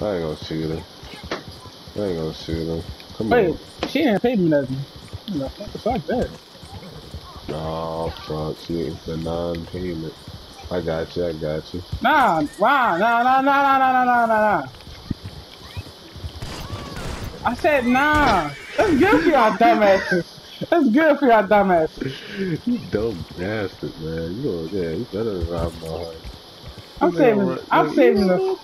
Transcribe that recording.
I ain't gonna shoot him. I ain't gonna shoot him. Come Wait, on. she ain't paid me nothing. What fuck that? No, fuck. She ain't for non-payment. I got you. I got you. Nah, nah, nah, nah, nah, nah, nah, nah, nah, nah. I said nah. That's good for y'all dumbasses. That's good for y'all dumbasses. you dumb bastard, man. You know, yeah, you better rob my heart. I'm saving. I'm saving the